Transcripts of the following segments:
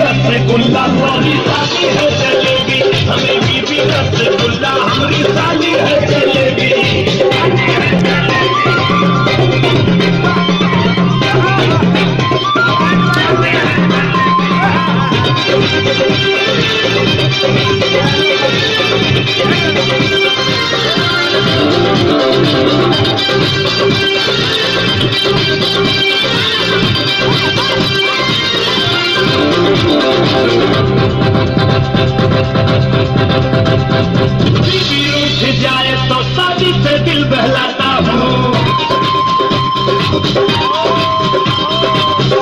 रसगुल्ला साली साली है जलेबी। हमें बीबी रसगुल्ला हमरी साली है जलेबी। बीबी उठ जाए तो शादी से दिल बहलाता हूँ।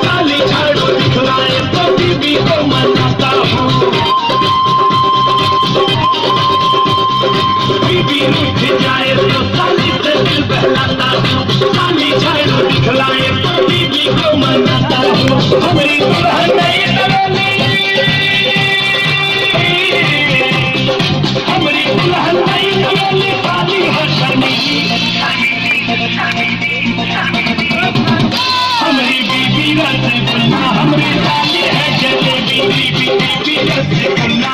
साली झाड़ू दिखलाए तो बीबी को मनाता हूँ। बीबी उठ जाए तो साली से दिल बहलाता हूँ। साली झाड़ू दिखलाए तो बीबी को मनाता हूँ। हमारी दुल्हन नई हमारी बीबी रसगुल्ला हमारी दादी है जलेबी बीबी बीबी रसगुल्ला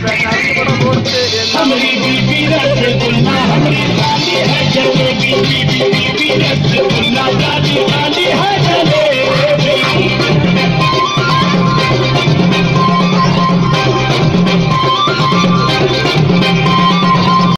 हमारे बैठाई